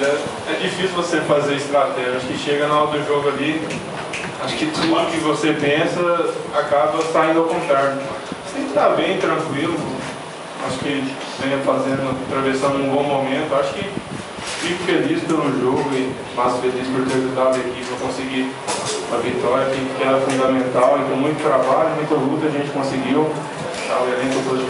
É difícil você fazer estratégia. Acho que chega na hora do jogo ali, acho que tudo que você pensa acaba saindo ao contrário. Você tem que estar bem, tranquilo. Acho que venha fazendo, atravessando um bom momento. Acho que fico feliz pelo jogo e mais feliz por ter ajudado a equipe a conseguir a vitória, que era fundamental e com muito trabalho, muita luta a gente conseguiu. O elenco todo de.